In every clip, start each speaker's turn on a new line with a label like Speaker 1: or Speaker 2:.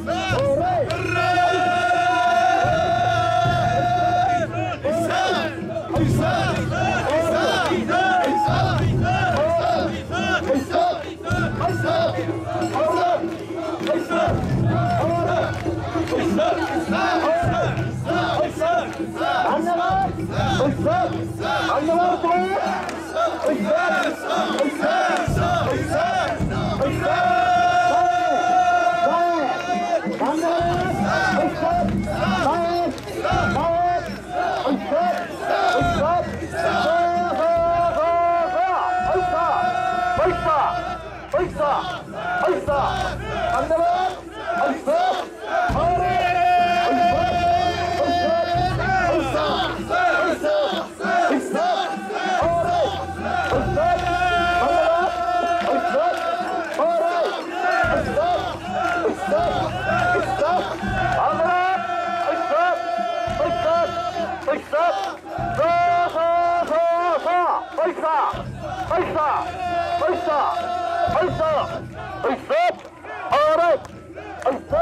Speaker 1: Oh, yeah. اقصى اقصى عندنا اقصى Fight stop! Fight stop! Eysa! Eysa! Ağaret! Eysa!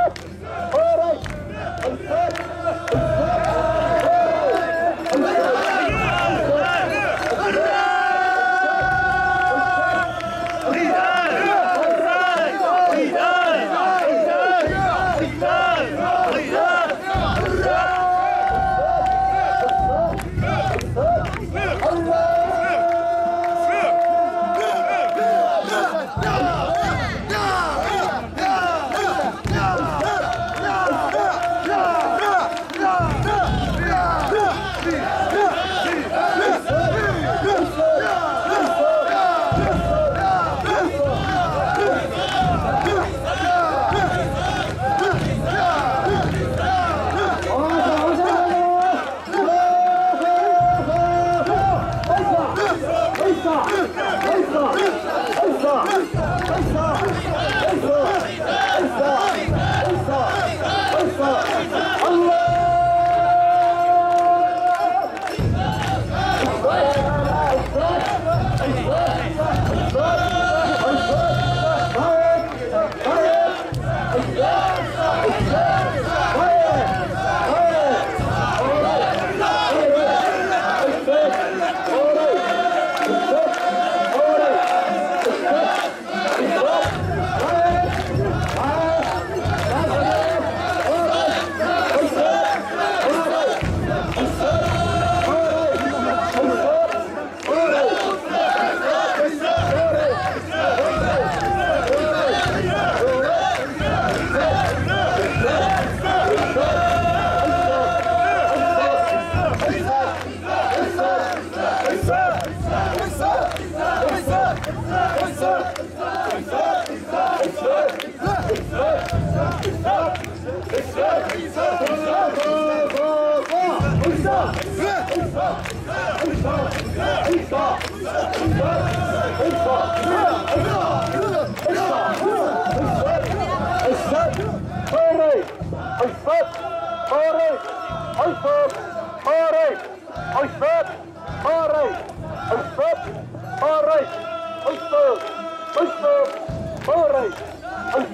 Speaker 1: Stop! All right.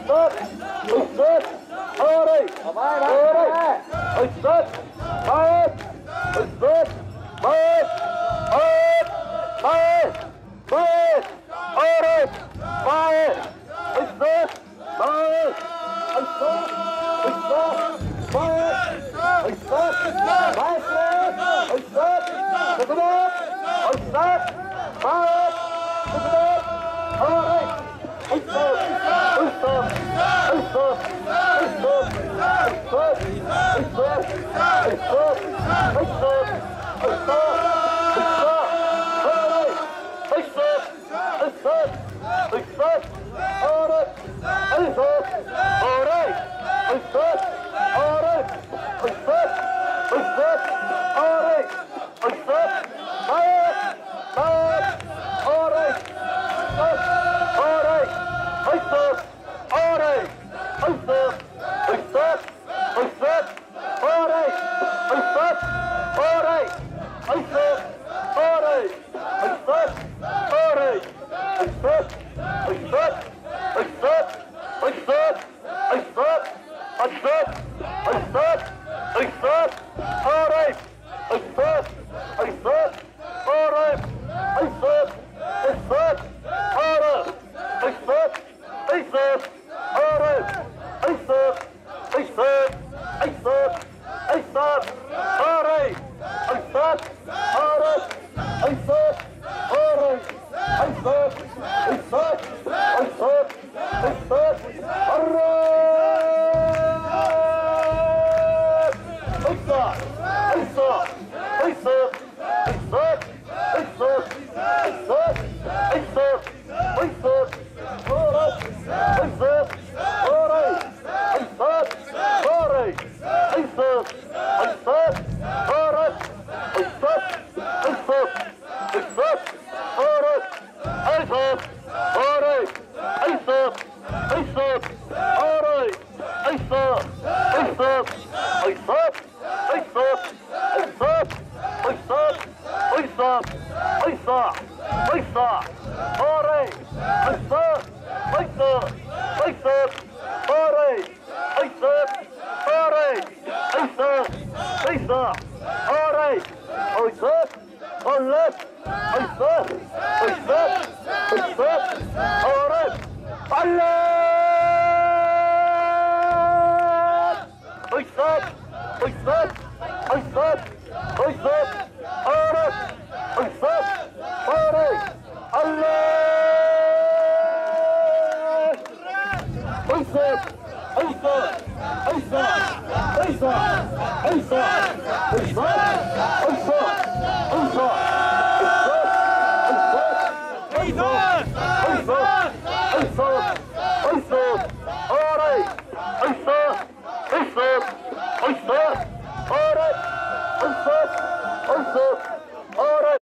Speaker 1: Stop! Stop! All right. All right. Stop! Stop! Stop! Stop! Stop! Stop! All right. Fire! Stop! Fire! Stop! Stop! Fire! Stop! Fire! Stop! Stop! Fire! Oh! أيسر طاري أيسر طاري أيسر أيسر أيسر أيسر أيسر أيسر أيسر أيسر طاري أيسر أيسر طاري أيسر أيسر طاري أيسر أيسر طاري أيسر أيسر أيسر Oethaf! Orau! Oethaf! Oethaf! Oethaf! Oethaf! Oethaf! Oethaf! Oethaf! Oethaf! Oethaf! Orau! Hırsat! Hırsat! Hırsat! Ağrıs! Hırsat! Ağrıs! Allah! Hırsat! Hırsat! Hırsat! Hırsat! Hırsat! Hırsat! Hırsat! Hırsat! Hırsat! Hırsat! Hırsat! Hırsat! 奥斯特，奥斯特，奥斯特。